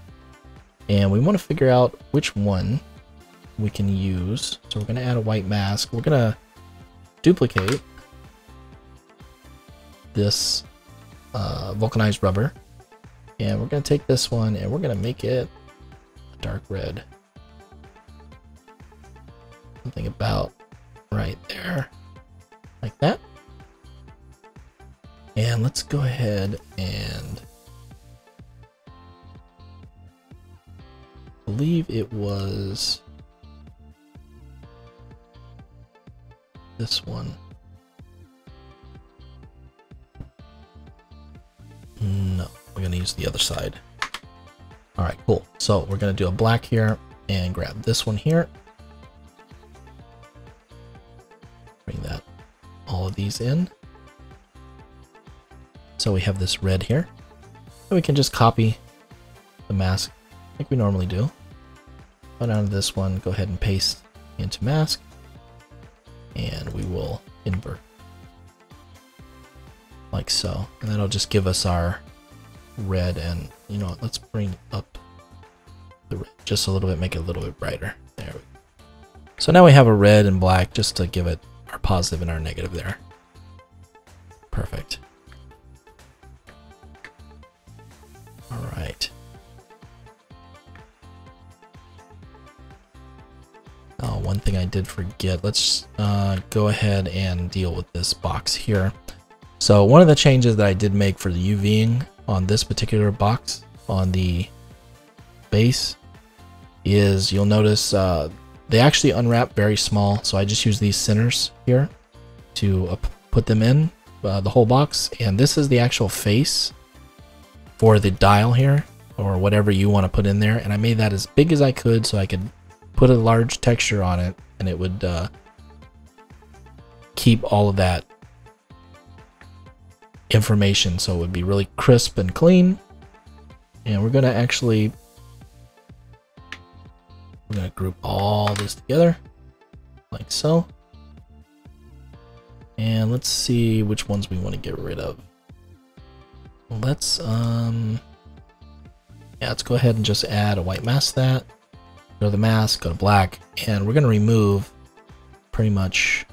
A: and we want to figure out which one we can use. So we're going to add a white mask. We're going to duplicate this uh, vulcanized rubber. And we're going to take this one and we're going to make it a dark red. Something about right there. Like that. And let's go ahead and believe it was this one. No, we're gonna use the other side. All right, cool. So we're gonna do a black here and grab this one here. Bring that, all of these in. So we have this red here. And we can just copy the mask like we normally do. Go down to this one, go ahead and paste into mask and we will invert. Like so. And that'll just give us our red and you know let's bring up the red just a little bit make it a little bit brighter. There we go. so now we have a red and black just to give it our positive and our negative there. Perfect. All right one thing I did forget. Let's uh, go ahead and deal with this box here. So one of the changes that I did make for the UVing on this particular box on the base is you'll notice uh, they actually unwrap very small. So I just use these centers here to uh, put them in uh, the whole box. And this is the actual face for the dial here or whatever you want to put in there. And I made that as big as I could so I could put a large texture on it and it would uh, keep all of that information. So it would be really crisp and clean. And we're going to actually we're going to group all this together like so. And let's see which ones we want to get rid of. Let's um yeah let's go ahead and just add a white mask that go to the mask, go to black, and we're going to remove pretty much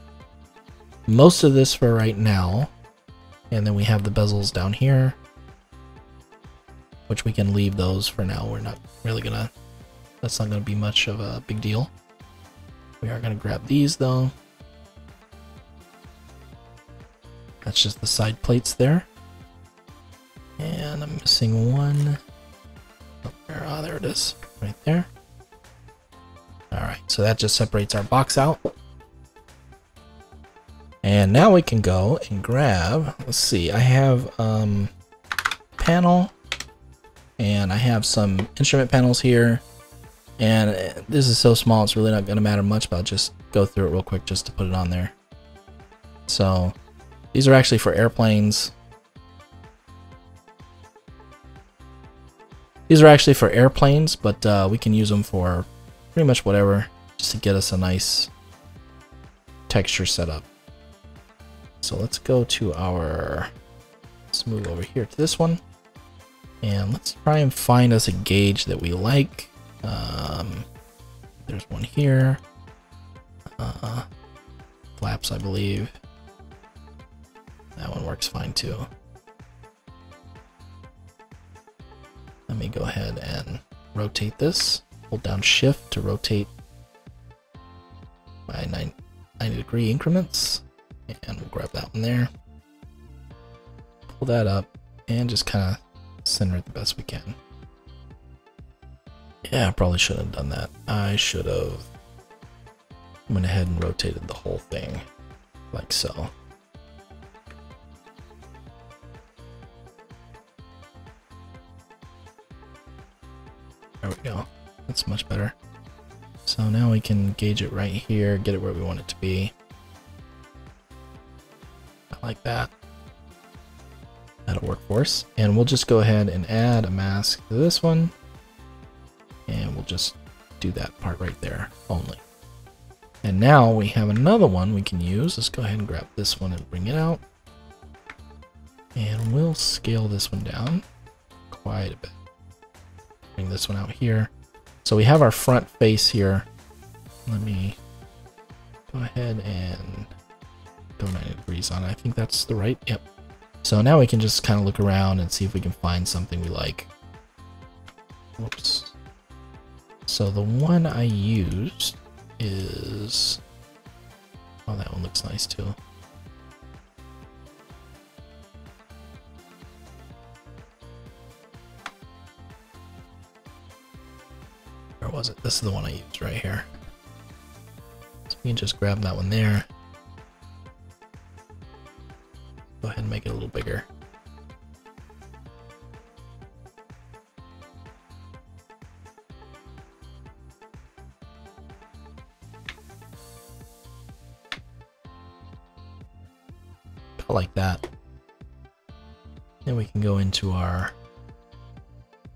A: most of this for right now. And then we have the bezels down here, which we can leave those for now. We're not really going to, that's not going to be much of a big deal. We are going to grab these though. That's just the side plates there. And I'm missing one. Oh, there, oh, there it is, right there. Alright, so that just separates our box out. And now we can go and grab, let's see, I have um, panel and I have some instrument panels here. And this is so small, it's really not going to matter much, but I'll just go through it real quick just to put it on there. So these are actually for airplanes. These are actually for airplanes, but uh, we can use them for pretty much whatever just to get us a nice texture setup. So let's go to our, let's move over here to this one. And let's try and find us a gauge that we like. Um, there's one here. Uh, flaps, I believe. That one works fine too. Let me go ahead and rotate this. Hold down shift to rotate by 90 degree increments. And we'll grab that one there. Pull that up and just kind of center it the best we can. Yeah, I probably should have done that. I should have went ahead and rotated the whole thing like so. There we go. That's much better. So now we can gauge it right here, get it where we want it to be. I like that. That'll work for us. And we'll just go ahead and add a mask to this one. And we'll just do that part right there only. And now we have another one we can use. Let's go ahead and grab this one and bring it out. And we'll scale this one down quite a bit. Bring this one out here. So we have our front face here. Let me go ahead and go 90 degrees on it. I think that's the right, yep. So now we can just kind of look around and see if we can find something we like. Whoops. So the one I used is... Oh, that one looks nice too. Where was it? This is the one I used right here. So we can just grab that one there. Go ahead and make it a little bigger. like that. Then we can go into our,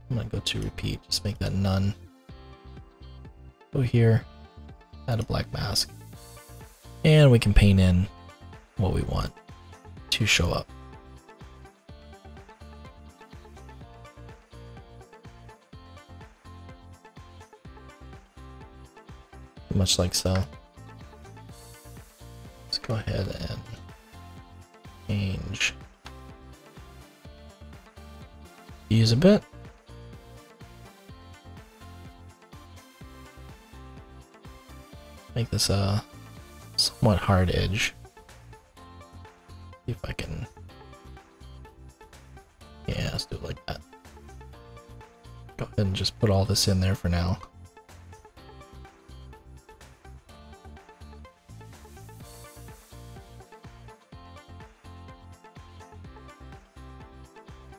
A: I'm gonna go to repeat, just make that none. Go here, add a black mask. And we can paint in what we want to show up. Much like so. Let's go ahead and change use a bit. Make this a somewhat hard edge. See if I can. Yeah, let's do it like that. Go ahead and just put all this in there for now.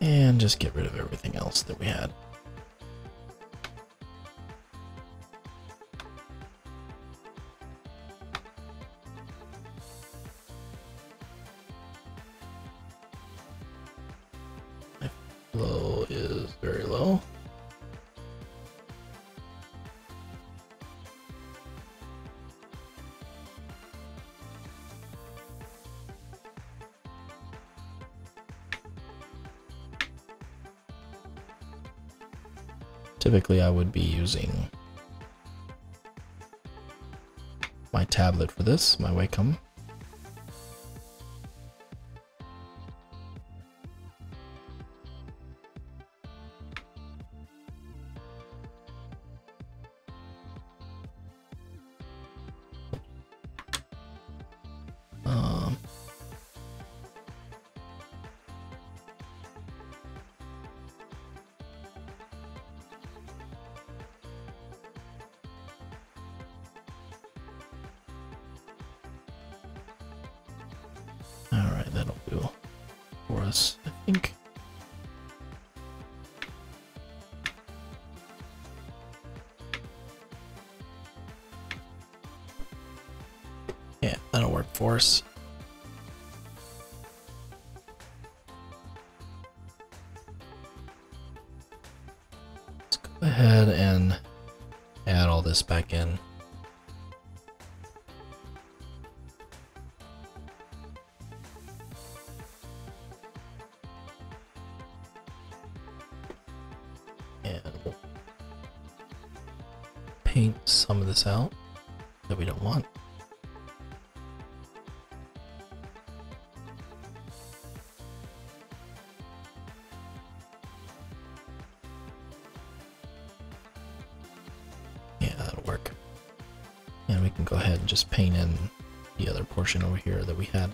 A: And just get rid of everything else that we had. Typically I would be using my tablet for this, my Wacom. Think. Yeah, that'll work for us. Let's go ahead and add all this back in. This out that we don't want. Yeah, that'll work. And we can go ahead and just paint in the other portion over here that we had.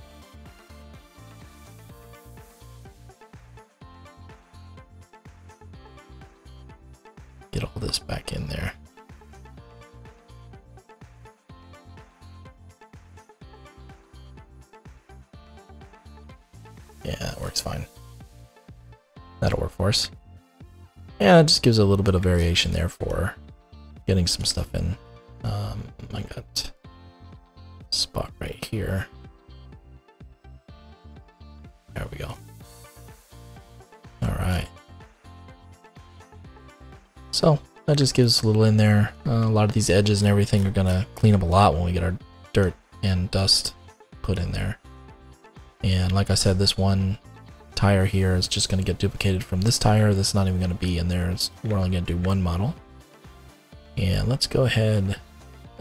A: Get all this back in there. Us. Yeah, it just gives a little bit of variation there for getting some stuff in. Um, I got spot right here. There we go. All right. So that just gives a little in there. Uh, a lot of these edges and everything are gonna clean up a lot when we get our dirt and dust put in there. And like I said, this one tire here is just gonna get duplicated from this tire. This is not even gonna be in there. It's, we're only gonna do one model. And let's go ahead.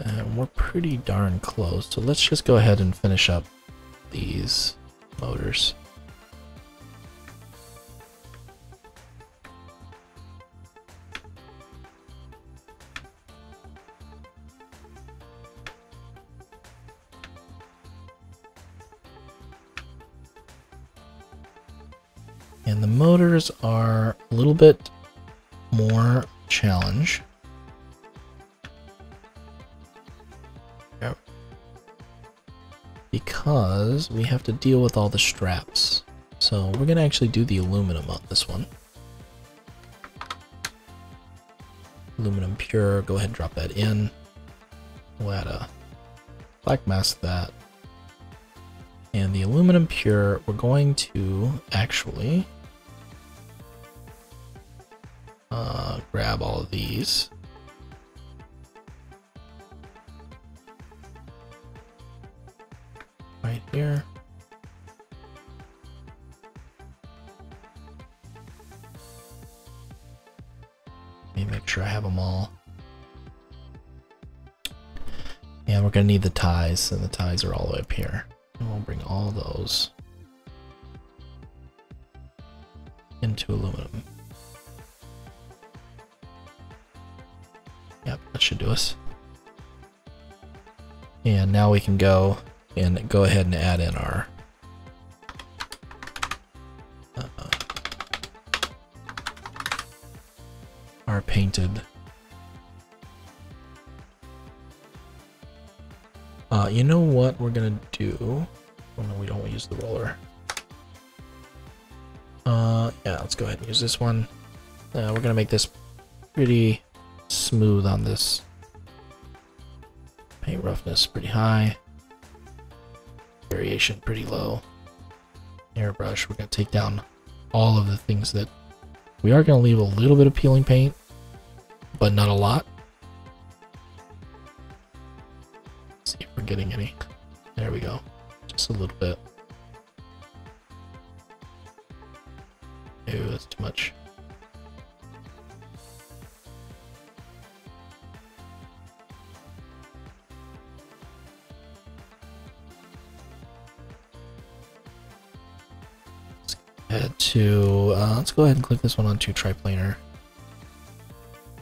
A: Uh, we're pretty darn close. So let's just go ahead and finish up these motors. And the motors are a little bit more challenge. Because we have to deal with all the straps. So we're going to actually do the aluminum on this one. Aluminum pure, go ahead and drop that in. We'll add a black mask that. And the aluminum pure, we're going to actually grab all of these. Right here. Let me make sure I have them all. And we're to need the ties, and the ties are all the way up here. And we'll bring all those should do us. And now we can go and go ahead and add in our uh, our painted Uh, you know what we're gonna do? Oh no, we don't use the roller. Uh, yeah, let's go ahead and use this one. Uh, we're gonna make this pretty smooth on this. Paint roughness pretty high. Variation pretty low. Airbrush, we're gonna take down all of the things that we are gonna leave a little bit of peeling paint, but not a lot. see if we're getting any. There we go. Just a little bit. Ew, that's too much. Head to, uh, let's go ahead and click this one onto triplanar.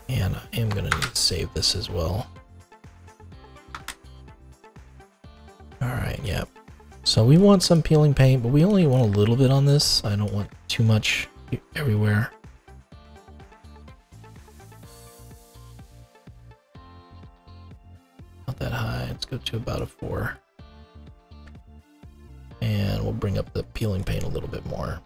A: And I am going to need to save this as well. Alright, yeah. So we want some peeling paint, but we only want a little bit on this. I don't want too much everywhere. Not that high. Let's go to about a 4. And we'll bring up the peeling paint a little bit more.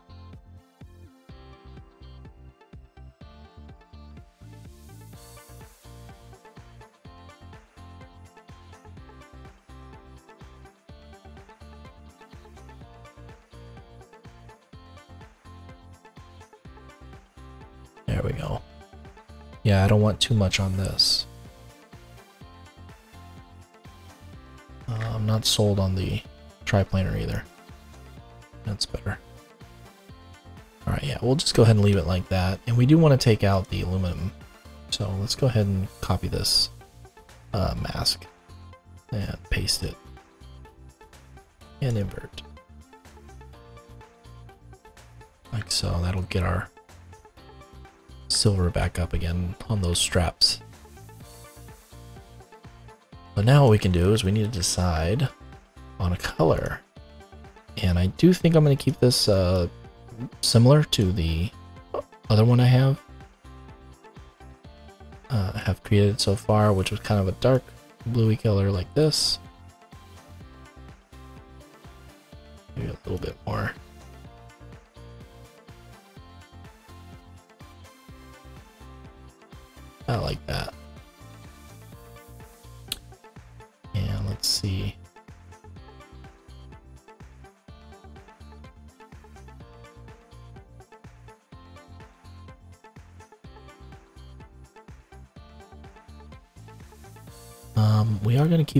A: Yeah, I don't want too much on this. Uh, I'm not sold on the triplanar either. That's better. Alright, Alright, yeah, we'll just go ahead and leave it like that. And we do want to take out the aluminum. So let's go ahead and copy this uh, mask and paste it and invert. Like so, that'll get our silver back up again on those straps. But now what we can do is we need to decide on a color. And I do think I'm going to keep this uh, similar to the other one I have. Uh, have created so far, which was kind of a dark bluey color like this.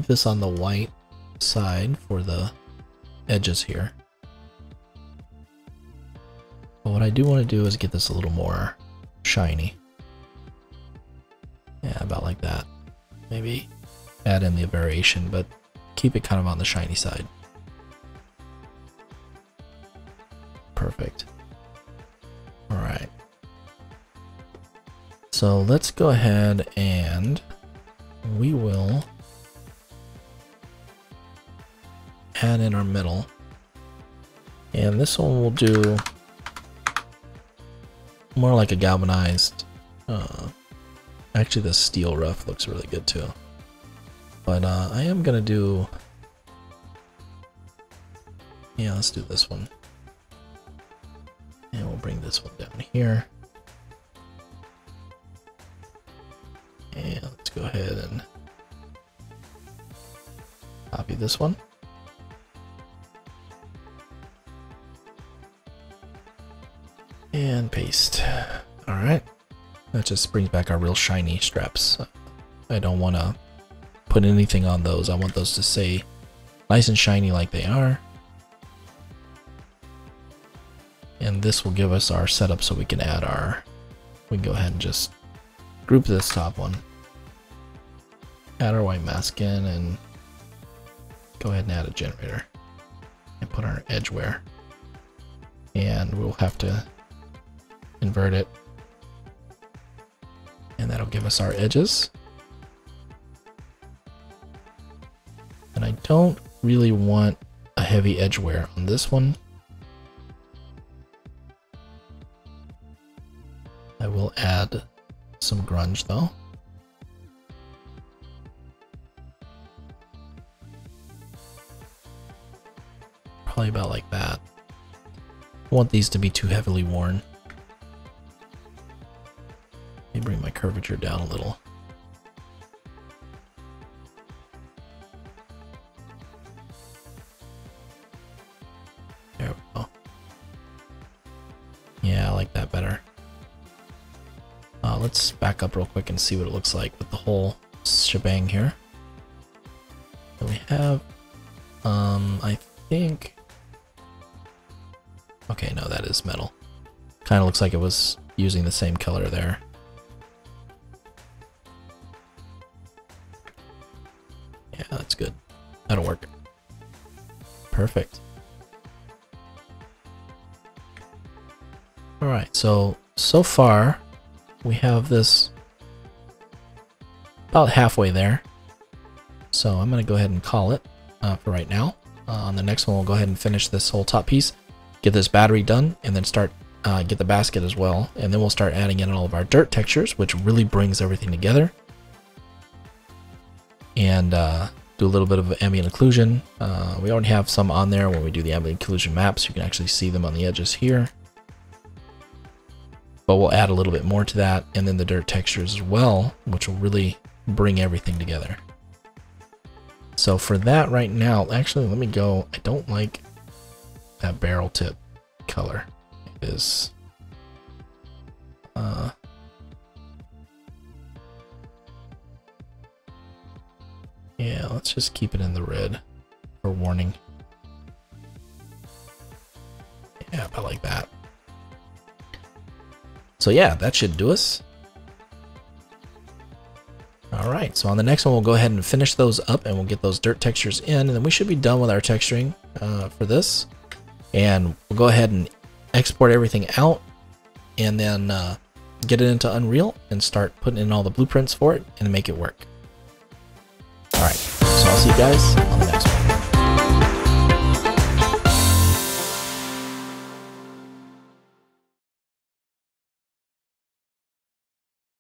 A: Keep this on the white side for the edges here. But what I do want to do is get this a little more shiny. Yeah, about like that. Maybe add in the variation, but keep it kind of on the shiny side. Perfect. Alright. So let's go ahead and we will add in our middle. And this one will do more like a galvanized. Uh, actually, the steel rough looks really good too. But uh, I am gonna do. Yeah, let's do this one. And we'll bring this one down here. And let's go ahead and copy this one. And paste. Alright. That just brings back our real shiny straps. I don't want to put anything on those. I want those to stay nice and shiny like they are. And this will give us our setup so we can add our... We can go ahead and just group this top one. Add our white mask in and go ahead and add a generator. And put our edge wear. And we'll have to invert it. And that'll give us our edges. And I don't really want a heavy edge wear on this one. I will add some grunge though. Probably about like that. I want these to be too heavily worn. Let me bring my curvature down a little. There we go. Yeah, I like that better. Uh, let's back up real quick and see what it looks like with the whole shebang here. So we have, um, I think, okay, no, that is metal. Kind of looks like it was using the same color there. So, so far, we have this about halfway there. So I'm going to go ahead and call it uh, for right now. Uh, on the next one, we'll go ahead and finish this whole top piece, get this battery done, and then start uh, get the basket as well. And then we'll start adding in all of our dirt textures, which really brings everything together. And uh, do a little bit of ambient occlusion. Uh, we already have some on there when we do the ambient occlusion maps. You can actually see them on the edges here but we'll add a little bit more to that and then the dirt textures as well, which will really bring everything together. So for that right now, actually, let me go. I don't like that barrel tip color. It is, uh, yeah, let's just keep it in the red for warning. Yeah, I like that. So yeah, that should do us. All right, so on the next one, we'll go ahead and finish those up and we'll get those dirt textures in and then we should be done with our texturing uh, for this. And we'll go ahead and export everything out and then uh, get it into Unreal and start putting in all the blueprints for it and make it work. All right, so I'll see you guys on the next one.